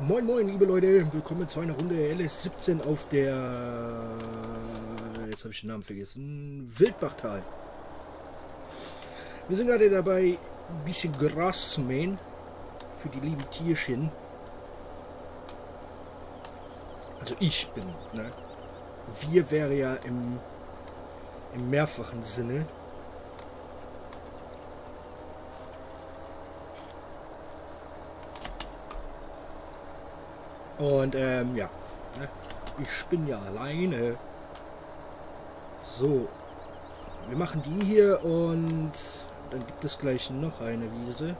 Moin moin liebe Leute, willkommen zu einer Runde LS17 auf der... Jetzt habe ich den Namen vergessen. Wildbachtal. Wir sind gerade dabei, ein bisschen Gras zu mähen. Für die lieben Tierchen. Also ich bin, ne? Wir wäre ja im, im mehrfachen Sinne. Und ähm, ja, ne? ich bin ja alleine. So, wir machen die hier und dann gibt es gleich noch eine Wiese.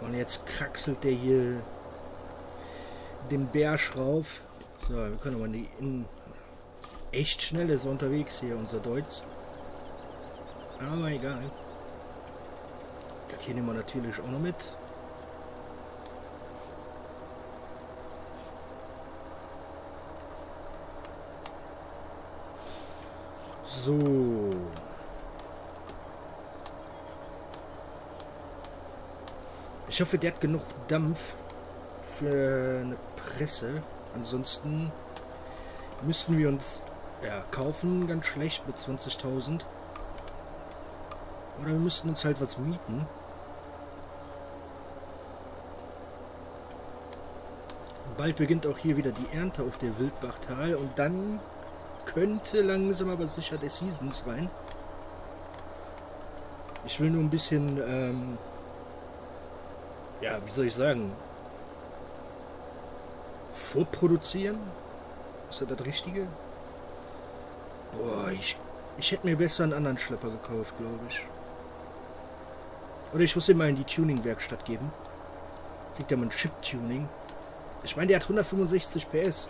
Und jetzt kraxelt der hier den Bärsch rauf. So, wir können aber die in echt schnell ist unterwegs hier, unser Deutsch. Aber egal. Das hier nehmen wir natürlich auch noch mit. So. Ich hoffe, der hat genug Dampf für eine Presse. Ansonsten müssten wir uns ja, kaufen, ganz schlecht mit 20.000. Oder wir müssten uns halt was mieten. Bald beginnt auch hier wieder die Ernte auf der Wildbachtal und dann könnte langsam aber sicher der Seasons rein. Ich will nur ein bisschen, ähm, ja, wie soll ich sagen, vorproduzieren. Ist das das Richtige? Boah, ich, ich hätte mir besser einen anderen Schlepper gekauft, glaube ich. Oder ich muss ihn mal in die Tuning-Werkstatt geben. Kriegt ja mal ein Chip-Tuning. Ich meine, der hat 165 PS.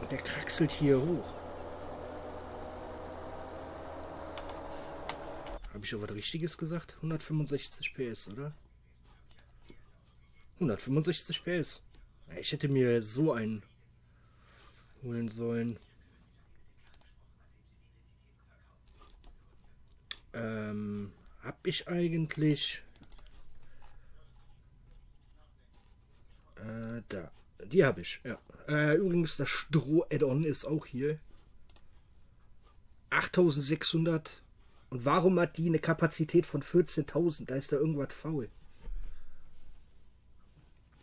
Und der kraxelt hier hoch. Habe ich auch was Richtiges gesagt? 165 PS, oder? 165 PS. Ich hätte mir so einen holen sollen. Ähm, hab ich eigentlich... Äh, da. Die habe ich, ja. Äh, übrigens, das Stroh-Add-on ist auch hier. 8600. Und warum hat die eine Kapazität von 14.000? Da ist da irgendwas faul.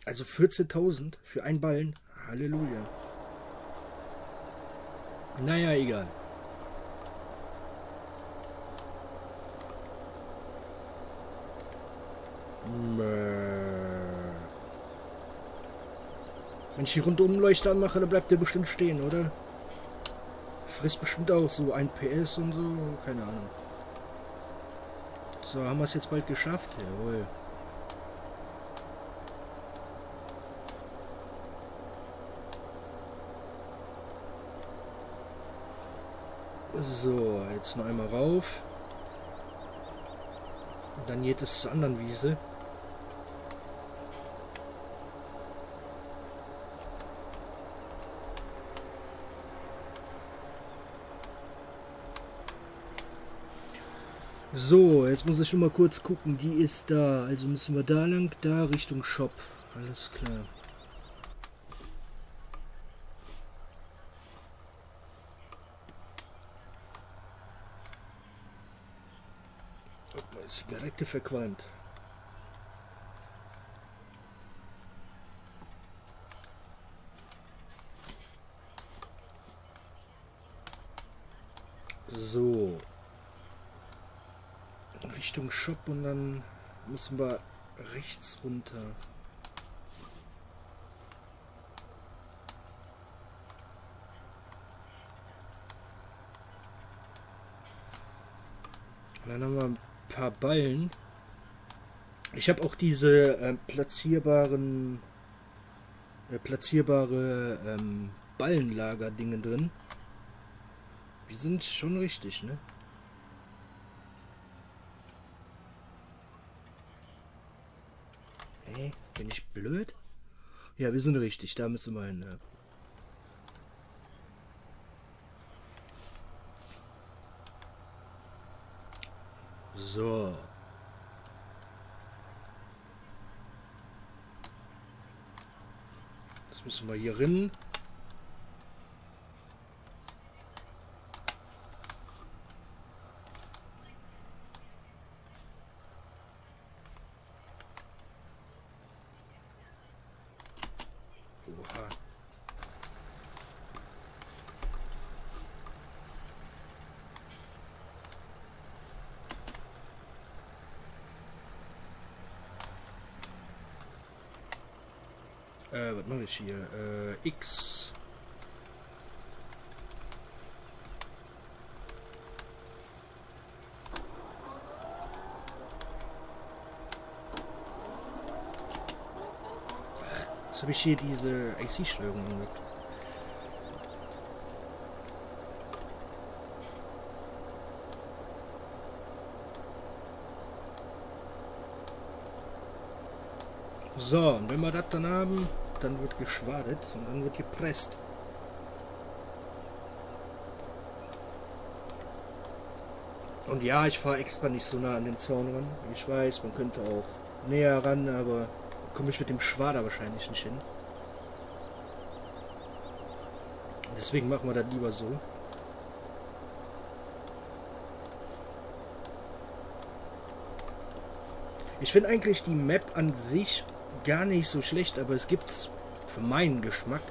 Also 14.000 für einen Ballen. Halleluja. Naja, egal. Wenn ich die Rundumleuchter anmache, dann bleibt der bestimmt stehen, oder? Frisst bestimmt auch so ein PS und so. Keine Ahnung. So, haben wir es jetzt bald geschafft? Jawohl. So, jetzt noch einmal rauf. Dann geht es zur anderen Wiese. So, jetzt muss ich schon mal kurz gucken. Die ist da. Also müssen wir da lang, da Richtung Shop. Alles klar. Zigarette verqualmt. So. Richtung Shop und dann müssen wir rechts runter. Und dann haben wir ein paar Ballen. Ich habe auch diese äh, platzierbaren äh, platzierbare ähm, Ballenlager-Dinge drin. Die sind schon richtig, ne? Hey, bin ich blöd? Ja, wir sind richtig, da müssen wir hin. Ja. So. Das müssen wir hier rein. Äh, was mache ich hier? Äh, X. Jetzt habe ich hier diese IC-Steuerung angemacht. So, und wenn wir das dann haben, dann wird geschwadet und dann wird gepresst. Und ja, ich fahre extra nicht so nah an den Zaun ran. Ich weiß, man könnte auch näher ran, aber komme ich mit dem Schwader wahrscheinlich nicht hin. Deswegen machen wir das lieber so. Ich finde eigentlich die Map an sich gar nicht so schlecht, aber es gibt für meinen Geschmack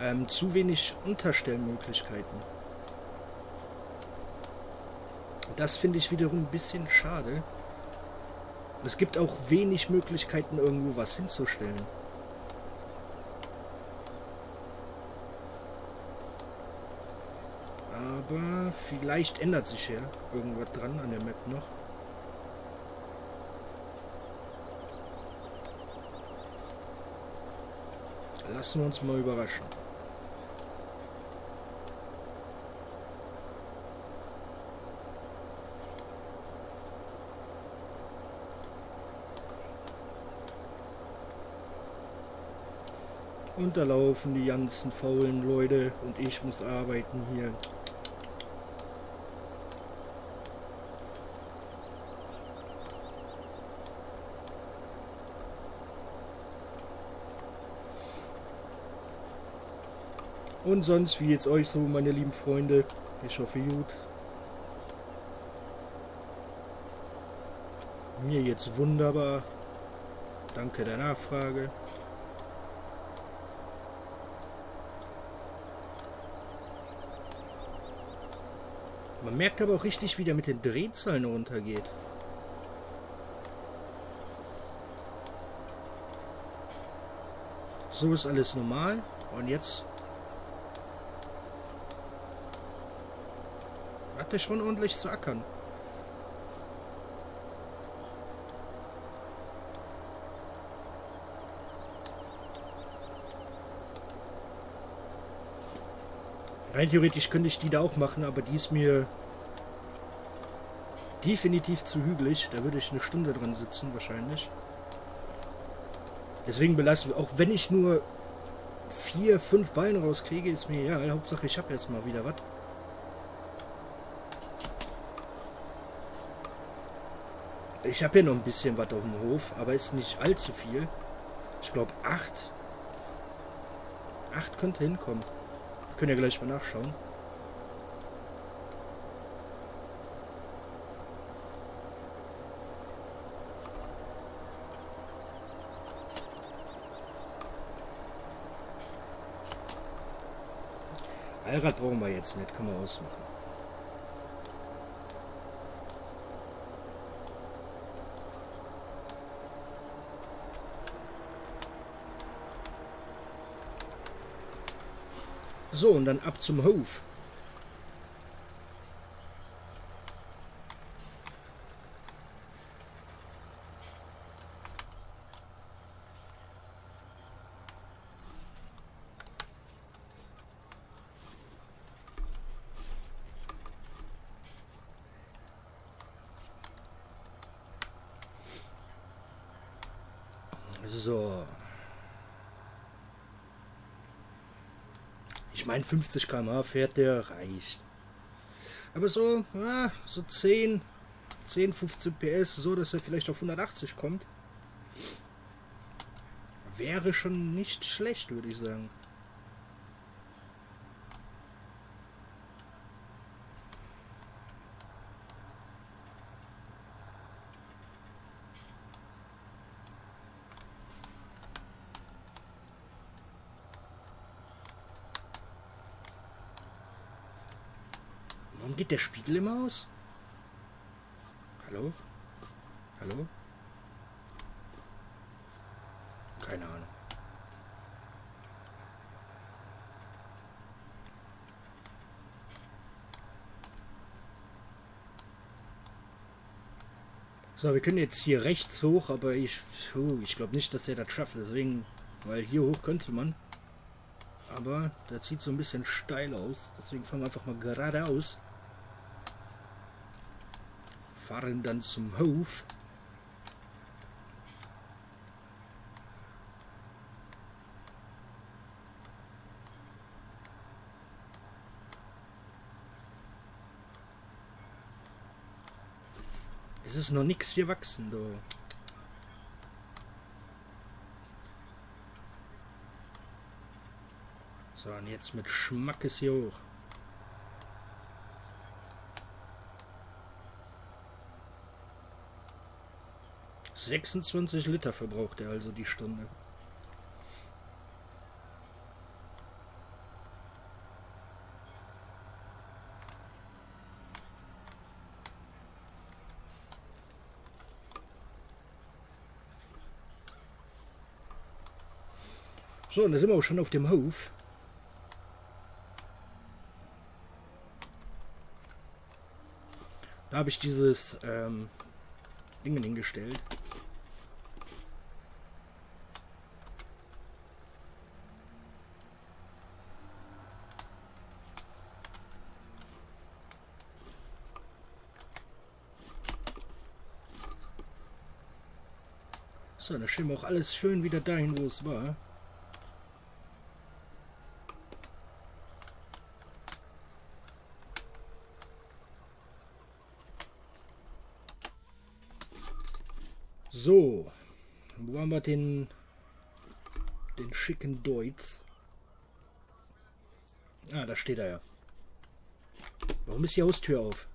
ähm, zu wenig Unterstellmöglichkeiten. Das finde ich wiederum ein bisschen schade. Es gibt auch wenig Möglichkeiten, irgendwo was hinzustellen. Aber vielleicht ändert sich ja irgendwas dran an der Map noch. Lassen wir uns mal überraschen. Und da laufen die ganzen faulen Leute und ich muss arbeiten hier. Und sonst, wie jetzt euch so, meine lieben Freunde. Ich hoffe gut. Mir jetzt wunderbar. Danke der Nachfrage. Man merkt aber auch richtig, wie der mit den Drehzahlen runtergeht. So ist alles normal. Und jetzt hat er schon ordentlich zu ackern. Rein theoretisch könnte ich die da auch machen, aber die ist mir definitiv zu hügelig. Da würde ich eine Stunde dran sitzen wahrscheinlich. Deswegen belassen wir, auch wenn ich nur vier, fünf Ballen rauskriege, ist mir ja, Hauptsache ich habe jetzt mal wieder was. Ich habe hier noch ein bisschen was auf dem Hof, aber ist nicht allzu viel. Ich glaube acht. Acht könnte hinkommen. Wir können ja gleich mal nachschauen. Allrad brauchen wir jetzt nicht, können wir ausmachen. So, und dann ab zum Hof. So. Ich meine, 50 km/h fährt der reicht. Aber so, ja, so 10, 10, 15 PS, so dass er vielleicht auf 180 kommt. Wäre schon nicht schlecht, würde ich sagen. Warum geht der Spiegel immer aus? Hallo? Hallo? Keine Ahnung. So, wir können jetzt hier rechts hoch, aber ich, ich glaube nicht, dass er das schafft. Deswegen, weil hier hoch könnte man. Aber das sieht so ein bisschen steil aus. Deswegen fahren wir einfach mal geradeaus fahren dann zum Hof. Es ist noch nichts gewachsen, du. So, und jetzt mit Schmackes hier hoch. 26 Liter verbraucht er also die Stunde. So, und da sind wir auch schon auf dem Hof. Da habe ich dieses ähm, Ding hingestellt. So, dann stellen wir auch alles schön wieder dahin, wo es war. So, wo haben wir den, den schicken Deutz? Ah, da steht er ja. Warum ist die Haustür auf?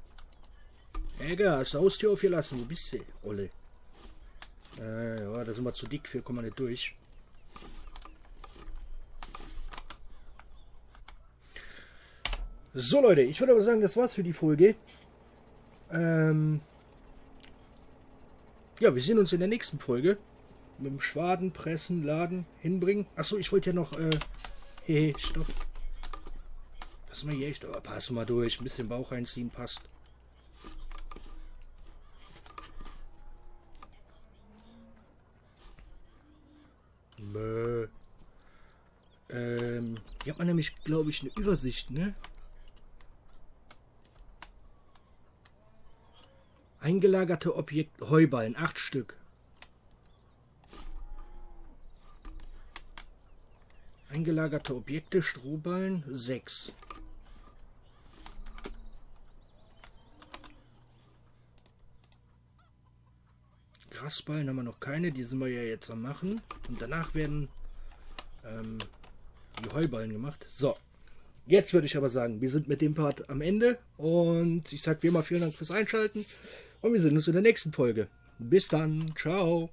Äger, hast du Haustür aufgelassen? Wo bist du, Olle? Äh, ja, da sind wir zu dick für, kommen wir nicht durch. So Leute, ich würde aber sagen, das war's für die Folge. Ähm ja, wir sehen uns in der nächsten Folge. Mit dem Schwaden, Pressen, Laden, hinbringen. Achso, ich wollte ja noch... Äh, hey, stopp. Pass mal hier echt... Oh, pass mal durch. Ein bisschen Bauch einziehen passt. Mö. Ähm, hier hat man nämlich, glaube ich, eine Übersicht, ne? Eingelagerte Objekt Heuballen, acht Stück. Eingelagerte Objekte, Strohballen, sechs. Grasballen haben wir noch keine, die sind wir ja jetzt am machen. Und danach werden ähm, die Heuballen gemacht. So, jetzt würde ich aber sagen, wir sind mit dem Part am Ende. Und ich sage wie immer vielen Dank fürs Einschalten. Und wir sehen uns in der nächsten Folge. Bis dann, ciao.